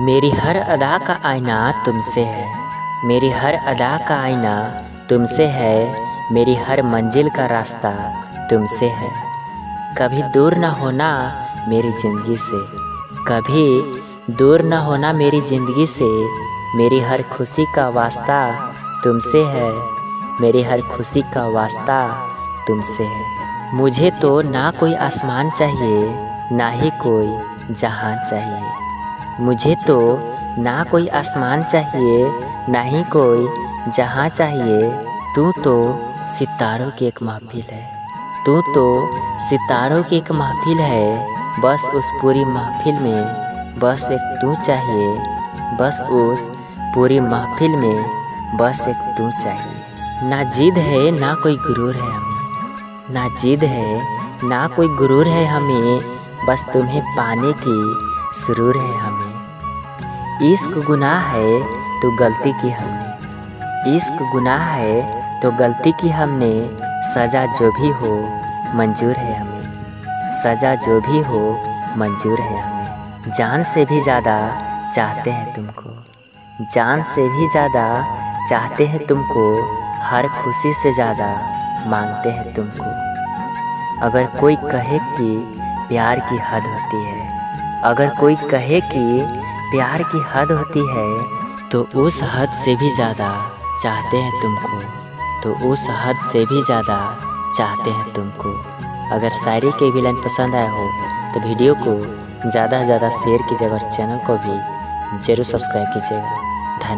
मेरी हर अदा का आईना तुमसे है। मेरी हर अदा का आईना तुमसे है। मेरी हर मंजिल का रास्ता तुमसे है। कभी दूर ना होना मेरी ज़िंदगी से। कभी दूर ना होना मेरी ज़िंदगी से। मेरी हर खुशी का वास्ता तुमसे है। मेरी हर खुशी का वास्ता तुमसे है। मुझे तो ना कोई आसमान चाहिए, ना ही कोई जहाँ चाहिए। मुझे तो ना कोई आसमान चाहिए, ना ही कोई जहाँ चाहिए। तू तो सितारों की एक महफिल है। तू तो सितारों की एक महफिल है। बस उस पूरी महफिल में बस एक तू चाहिए। बस उस पूरी महफिल में बस एक तू चाहिए। ना जिद है, ना कोई गुरूर है हमें। ना जिद है, ना कोई गुरूर है हमें। बस तुम्हें पाने की सुरूर है हमें। इश्क गुनाह है तो गलती की हमने। इश्क गुनाह है तो गलती की हमने। सज़ा जो भी हो, मंजूर है हमें। सज़ा जो भी हो, मंजूर है हमें। जान से भी ज़्यादा चाहते हैं तुमको। जान से भी ज़्यादा चाहते हैं तुमको। हर खुशी से ज़्यादा मांगते हैं तुमको। अगर कोई कहे कि प्यार की हद होती है अगर कोई कहे कि प्यार की हद होती है तो उस हद से भी ज़्यादा चाहते हैं तुमको। तो उस हद से भी ज़्यादा चाहते हैं तुमको। अगर शायरी के विलन पसंद आए हो तो वीडियो को ज़्यादा से ज़्यादा शेयर कीजिएगा और चैनल को भी ज़रूर सब्सक्राइब कीजिएगा।